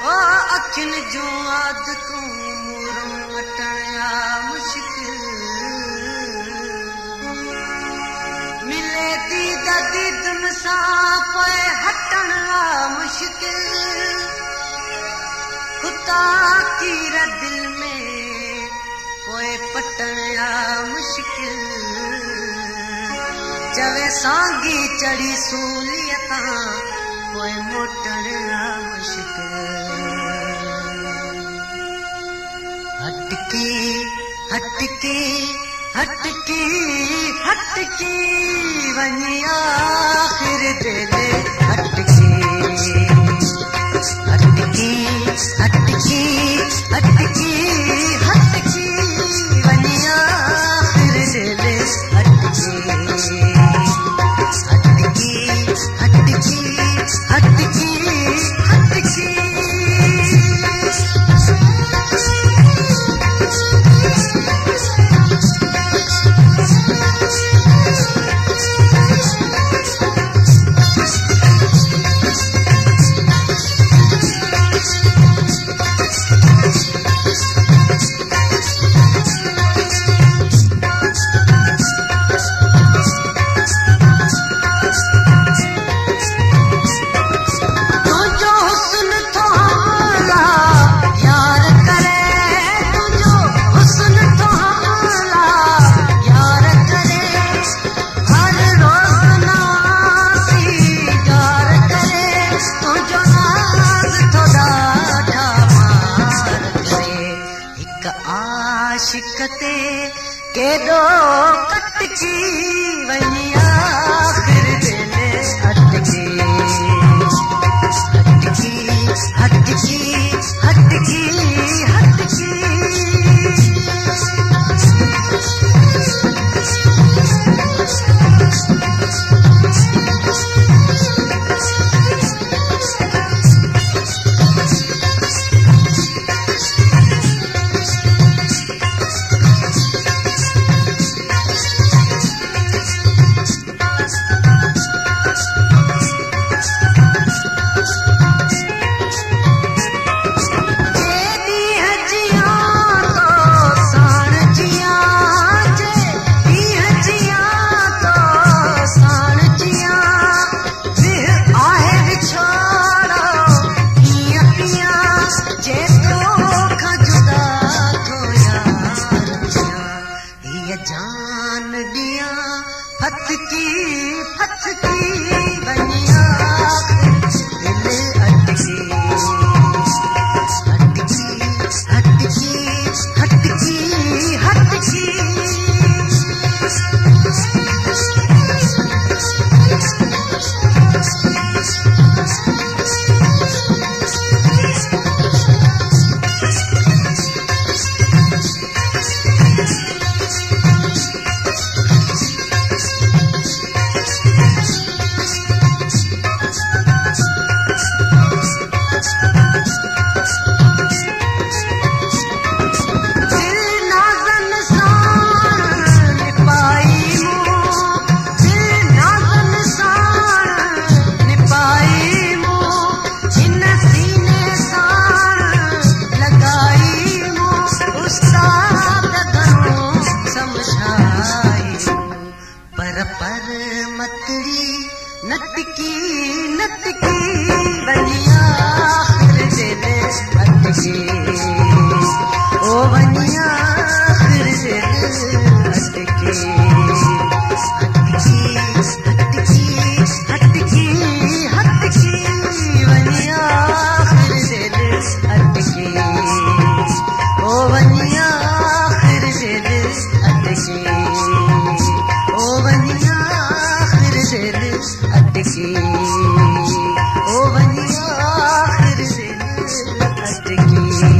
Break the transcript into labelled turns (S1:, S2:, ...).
S1: او اکين جون عادتون مونرون وٽڻ مشڪل. ملي ٿي ديدن سان پوءِ هٽڻ مشڪل. خدا ڪير دل ۾ پوءِ پٽڻ مشڪل चवे सांगी चढ़ी सूलियत पोइ मोटण मुश्किल। हटकी हटकी हटकी हटकी वञी आख़िर दिल, हटकी। हटकी हटकी हटकी हटकी वञी आख़िर हटकी हटकी। آشڪ تي ڪيڏو ڪٽجي وڃي جان ڏيان فتڪي فتڪي नटकी बनिया दिल अटकी plastic